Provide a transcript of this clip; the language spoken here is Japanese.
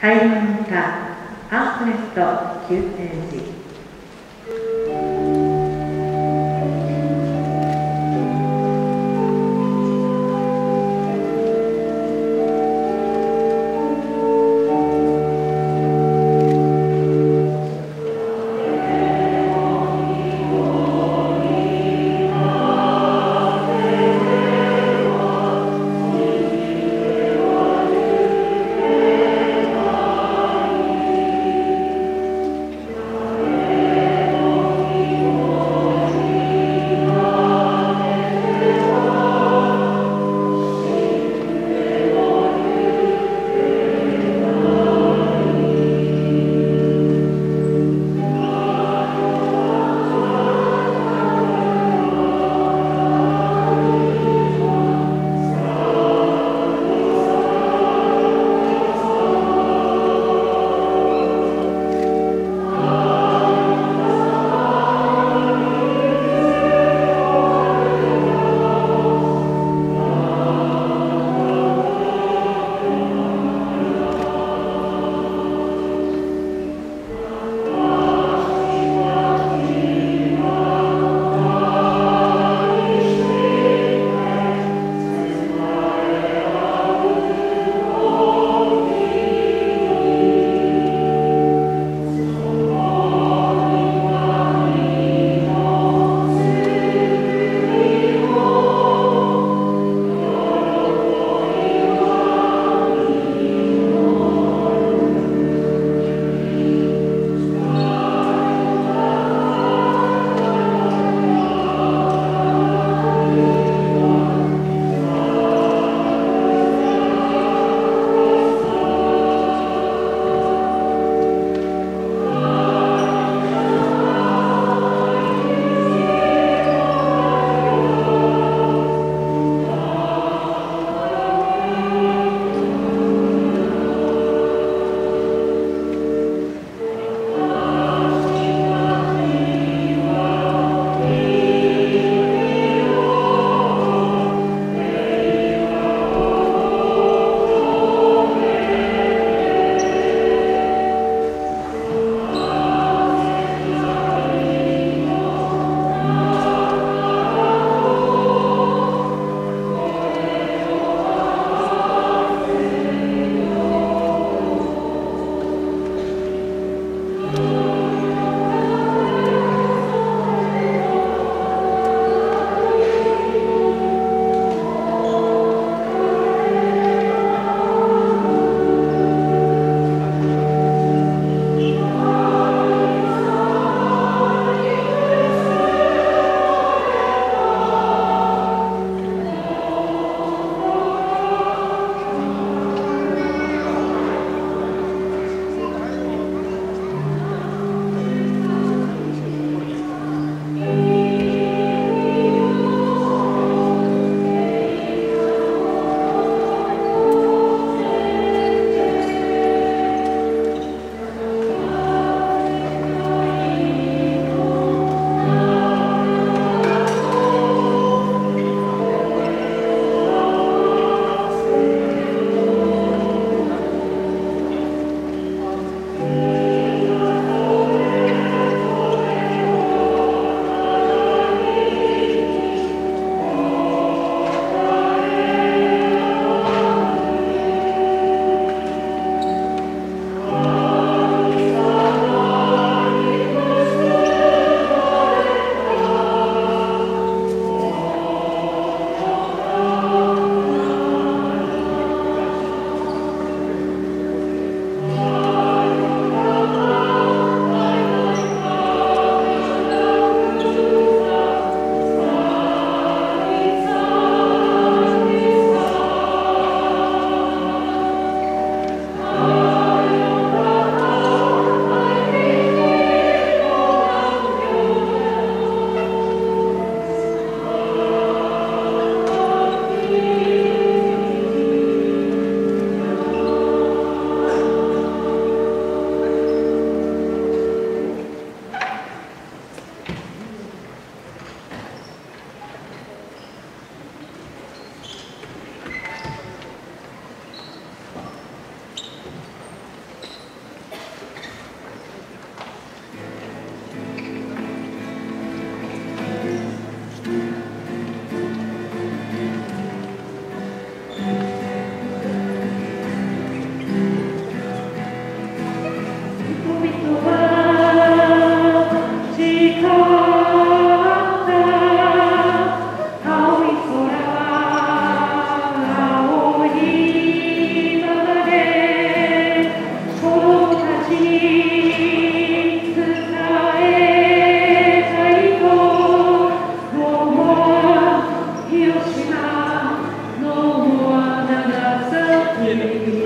ハイマンカアースネスト宮廷寺 vida.